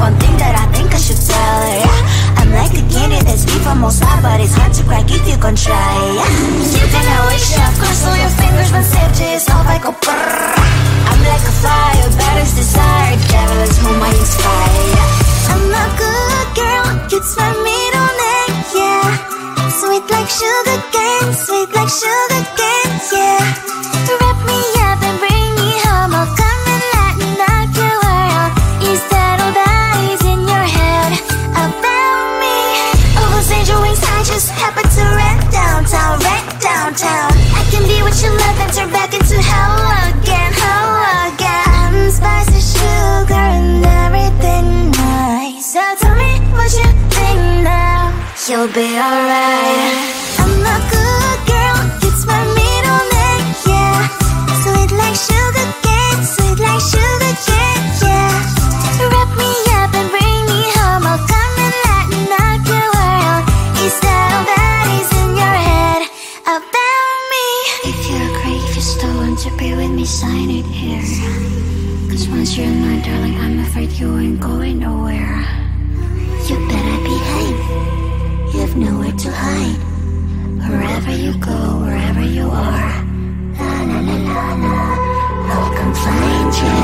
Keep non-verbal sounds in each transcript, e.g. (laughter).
one thing that I think I should tell her yeah. I'm like the candy that's deep from most high But it's hard to crack if you can try yeah. You can always shove, cross all your fingers When safety is all I go brrr. I'm like a fire, batter's desire Devil is whom I inspire yeah. I'm a good girl, you smell me on name, yeah Sweet like sugar cane, sweet like sugar cane, yeah you'll be alright. you go, wherever you are. La la la la la, I'll come find you.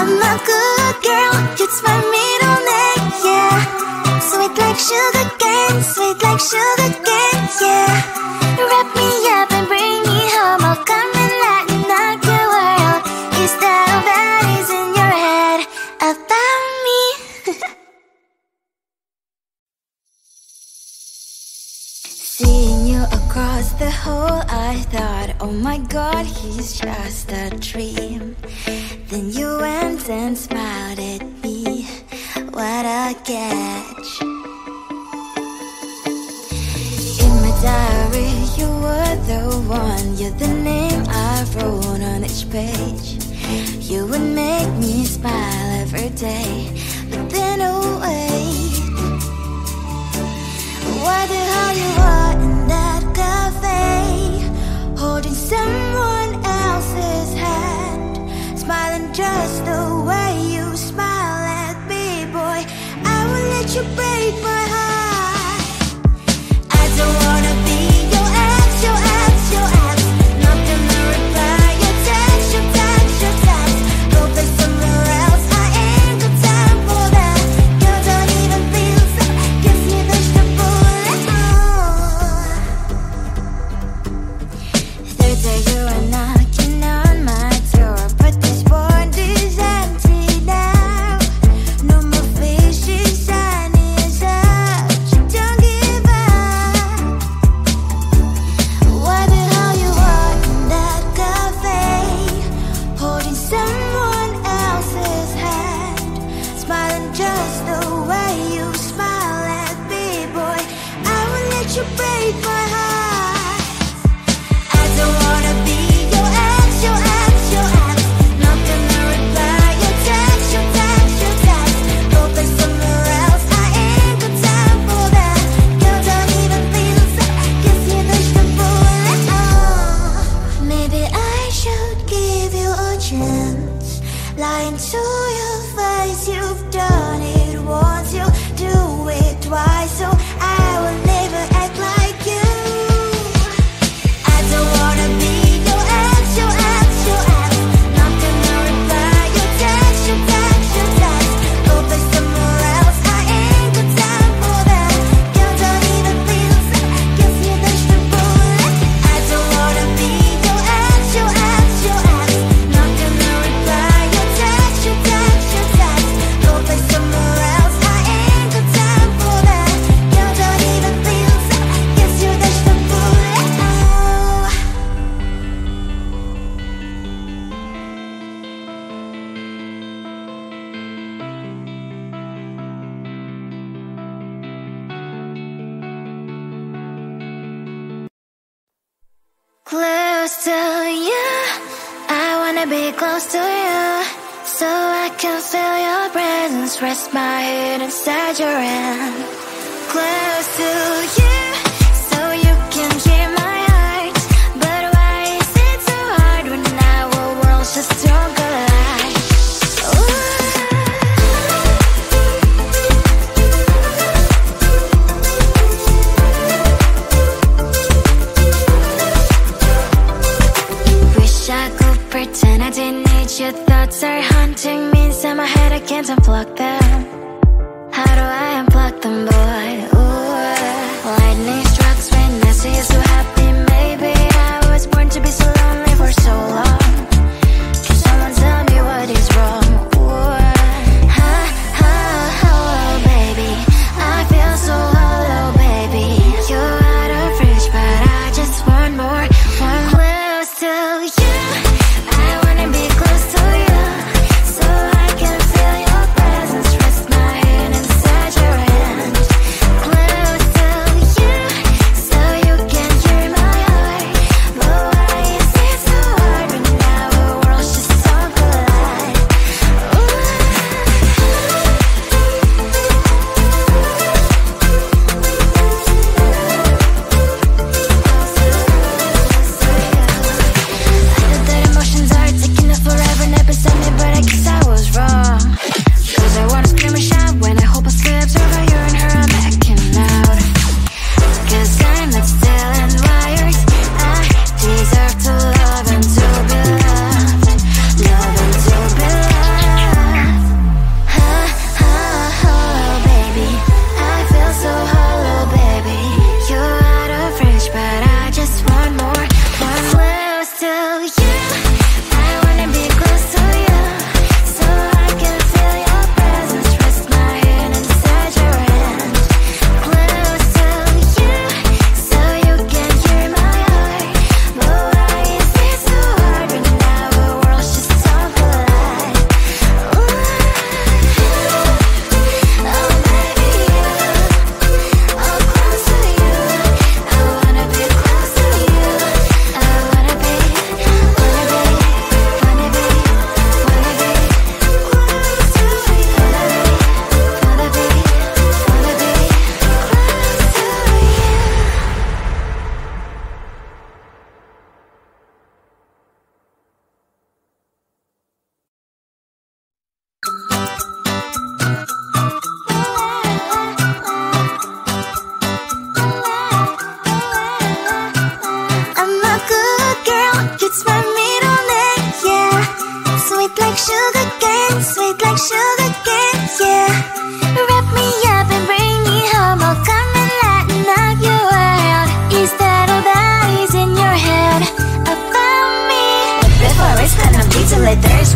I'm a good girl, it's my middle name, yeah. Sweet like sugar cane, sweet like sugar cane, yeah. Wrap me up and bring me home, I'll come and lighten up your world. Is that all that is in your head about me? (laughs) See hole, I thought, oh my god, he's just a dream. Then you went and smiled at me. What a catch. In my diary, you were the one, you're the name I wrote on each page. You would make me smile every day, but then oh, lying to you. Close to you, I wanna be close to you. So I can feel your presence, rest my head inside your hand. Close to you.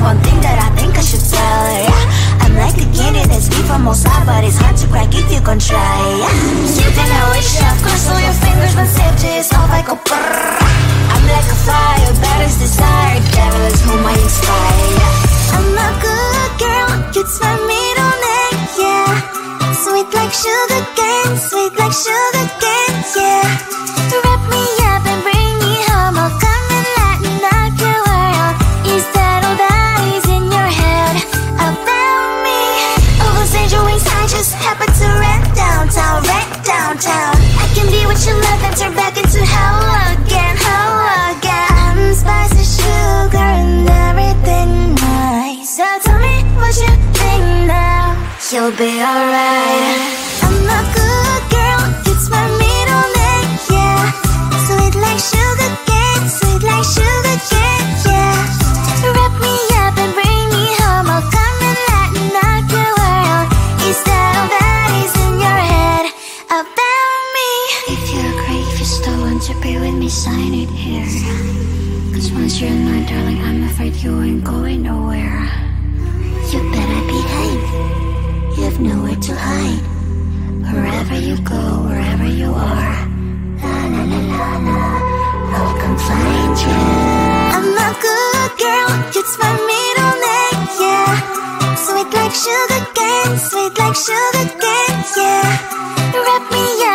One thing that I think I should tell her. Yeah. I'm like the candy that's sweet from outside, but it's hard to crack if you can try. Yeah. You I wish I've crossed all your fingers, but safety is off, I go brrrr. I'm like a fire, as desire, devil is whom I inspire. I'm a good girl, it's my middle name, yeah. Sweet like sugar cane, sweet like sugar You'll be alright. I'm a good girl, it's my middle name, yeah. Sweet like sugar cane, sweet like sugar cane, yeah. Wrap me up and bring me home, I'll come and lighten up your world. Is that all that is in your head about me? If you agree, if you still want to be with me, sign it here. Cause once you're mine, darling, I'm afraid you ain't going nowhere. Have nowhere to hide. Wherever you go, wherever you are. La la la la la. I'll come find you. I'm a good girl, it's my middle name, yeah. Sweet like sugar cane, sweet like sugar cane, yeah. Wrap me up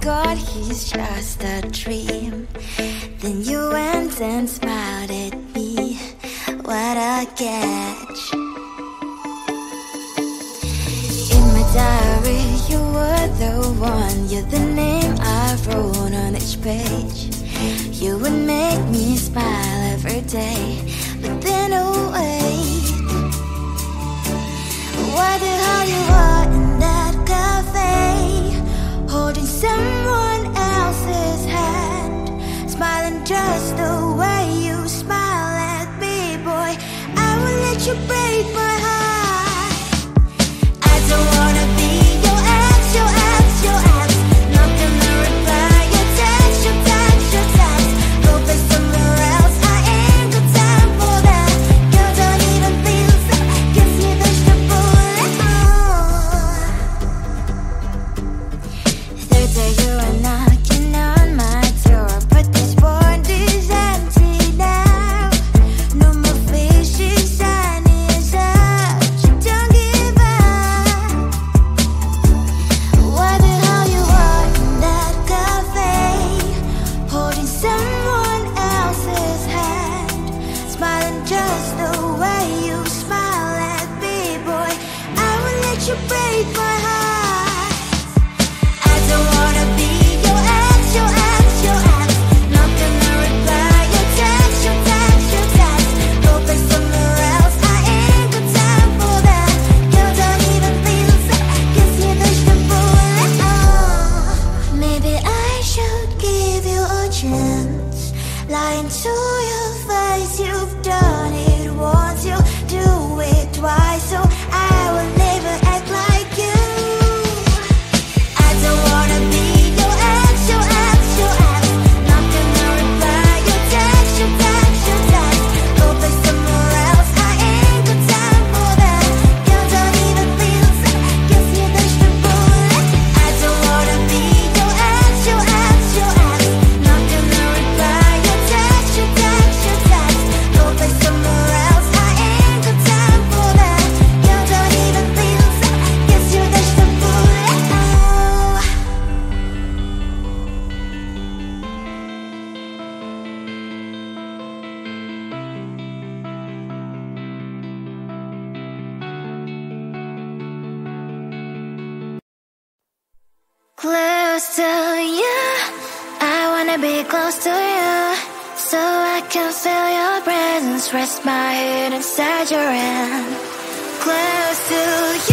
god, he's just a dream. Then you went and smiled at me. What a catch. In my diary, you were the one. You're the name I wrote on each page. You would make me smile every day. But then, oh, wait. Why the hell you are someone else's hand. Smiling just the way you smile at me, boy. I will let you break can feel your presence. Rest my head inside your hand. Close to you,